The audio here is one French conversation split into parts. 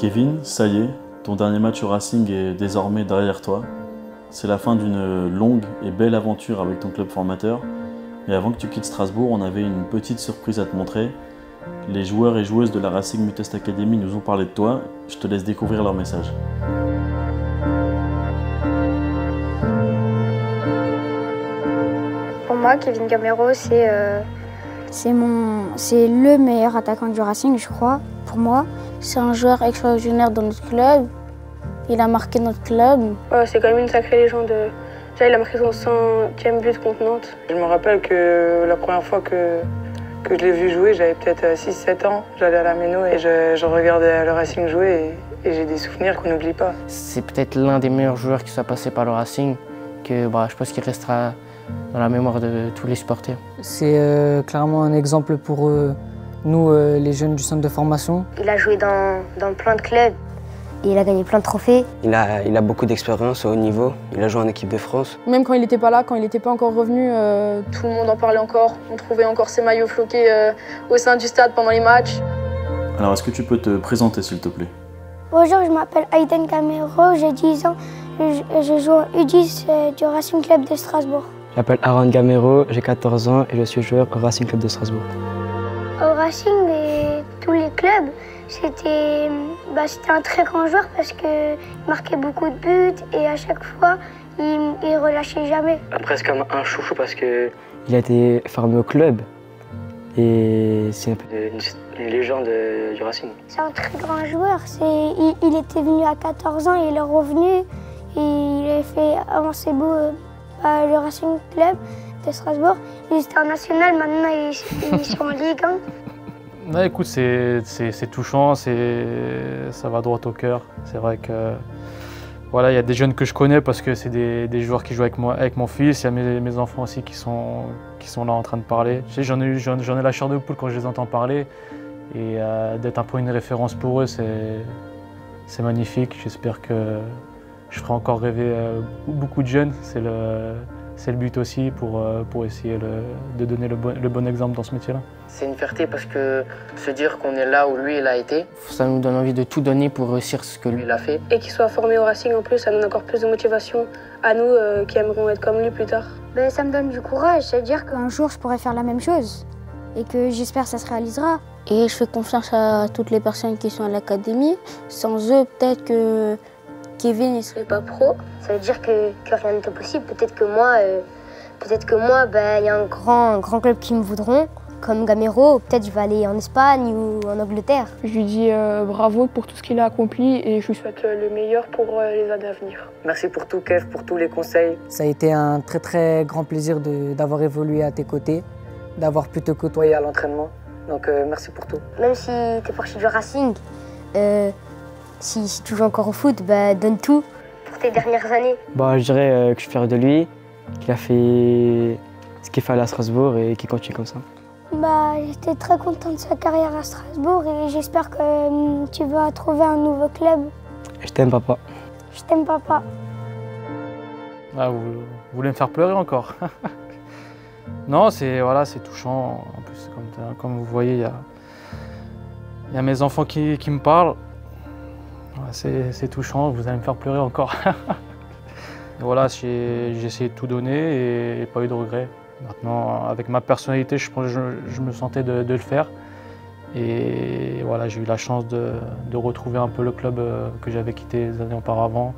Kevin, ça y est, ton dernier match au Racing est désormais derrière toi. C'est la fin d'une longue et belle aventure avec ton club formateur. Mais avant que tu quittes Strasbourg, on avait une petite surprise à te montrer. Les joueurs et joueuses de la Racing Mutest Academy nous ont parlé de toi. Je te laisse découvrir leur message. Pour moi, Kevin Gamero, c'est euh, le meilleur attaquant du Racing, je crois. Pour moi, c'est un joueur extraordinaire dans notre club. Il a marqué notre club. ouais, c'est quand même une sacrée légende. Déjà, il a marqué son centième but contre Nantes. Je me rappelle que la première fois que, que je l'ai vu jouer, j'avais peut-être 6-7 ans. J'allais à la Méno et je, je regardais le Racing jouer et, et j'ai des souvenirs qu'on n'oublie pas. C'est peut-être l'un des meilleurs joueurs qui soit passé par le Racing, que bah, je pense qu'il restera dans la mémoire de tous les supporters. C'est euh, clairement un exemple pour euh, nous, euh, les jeunes du centre de formation. Il a joué dans, dans plein de clubs. Et il a gagné plein de trophées. Il a, il a beaucoup d'expérience au haut niveau. Il a joué en équipe de France. Même quand il n'était pas là, quand il n'était pas encore revenu, euh, tout le monde en parlait encore. On trouvait encore ses maillots floqués euh, au sein du stade pendant les matchs. Alors, est-ce que tu peux te présenter, s'il te plaît? Bonjour, je m'appelle Aiden Camero, j'ai 10 ans. Je, je joue en U10 euh, du Racing Club de Strasbourg. Je m'appelle Aaron Gamero, j'ai 14 ans et je suis joueur au Racing Club de Strasbourg. Au Racing et tous les clubs, c'était bah, c'était un très grand joueur parce qu'il marquait beaucoup de buts et à chaque fois, il ne relâchait jamais. Presque comme un chouchou parce que il a été formé au club et c'est un peu une, une légende du Racing. C'est un très grand joueur. C'est- Il, il était venu à 14 ans et il est revenu. Et il a fait avancer beau euh, bah, le Racing Club de Strasbourg. Ils étaient en national, maintenant ils, ils sont en Ligue 1. Ouais, écoute, c'est touchant, ça va droit au cœur. C'est vrai que voilà, il y a des jeunes que je connais parce que c'est des, des joueurs qui jouent avec moi, avec mon fils. Il y a mes, mes enfants aussi qui sont, qui sont là en train de parler. J'en ai, ai la chair de poule quand je les entends parler. Et euh, d'être un peu une référence pour eux, c'est c'est magnifique. J'espère que je ferai encore rêver euh, beaucoup de jeunes. C'est le, c'est le but aussi pour, euh, pour essayer le- de donner le bon, le bon exemple dans ce métier-là. C'est une fierté parce que se dire qu'on est là où lui il a été, ça nous donne envie de tout donner pour réussir ce que lui il a fait. Et qu'il soit formé au Racing en plus, ça donne encore plus de motivation à nous euh, qui aimerons être comme lui plus tard. Ben, ça me donne du courage, c'est-à-dire qu'un jour je pourrais faire la même chose. Et que j'espère que ça se réalisera. Et je fais confiance à toutes les personnes qui sont à l'académie. Sans eux, peut-être que Kevin ne serait pas pro. Ça veut dire que, que rien n'est impossible. Peut-être que moi, euh, peut-être que moi, ben, il y a un grand, un grand club qui me voudront, comme Gamero. Peut-être je vais aller en Espagne ou en Angleterre. Je lui dis euh, bravo pour tout ce qu'il a accompli et je lui souhaite euh, le meilleur pour euh, les années à venir. Merci pour tout, Kev, pour tous les conseils. Ça a été un très très grand plaisir d'avoir évolué à tes côtés, d'avoir pu te côtoyer à l'entraînement. Donc euh, merci pour tout. Même si tu es parti du Racing, euh, si, si tu joues encore au foot, ben, donne tout pour tes dernières années. Bah, je dirais euh, que je suis fier de lui, qu'il a fait ce qu'il fallait à Strasbourg et qu'il continue comme ça. Bah, j'étais très contente de sa carrière à Strasbourg et j'espère que hum, tu vas trouver un nouveau club. Je t'aime, papa. Je t'aime, papa. Ah, vous, vous voulez me faire pleurer encore? Non, c'est voilà, c'est touchant. En plus, comme, comme vous voyez, il y a, il y a mes enfants qui, qui me parlent. C'est touchant, vous allez me faire pleurer encore. Voilà, j'ai essayé de tout donner et, pas eu de regrets. Maintenant, avec ma personnalité, je, me sentais de, le faire. Et voilà, j'ai eu la chance de, retrouver un peu le club euh, que j'avais quitté les années auparavant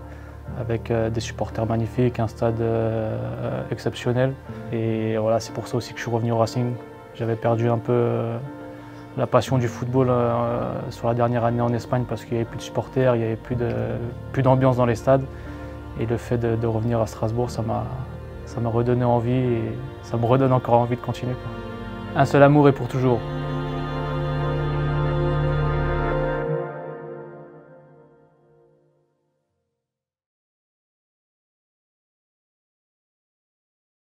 avec euh, des supporters magnifiques, un stade euh, exceptionnel. Et voilà, c'est pour ça aussi que je suis revenu au Racing. J'avais perdu un peu la passion du football euh, sur la dernière année en Espagne parce qu'il n'y avait plus de supporters, il n'y avait plus plus d'ambiance dans les stades. Et le fait de, revenir à Strasbourg, ça m'a redonné envie et ça me redonne encore envie de continuer. Un seul amour et pour toujours.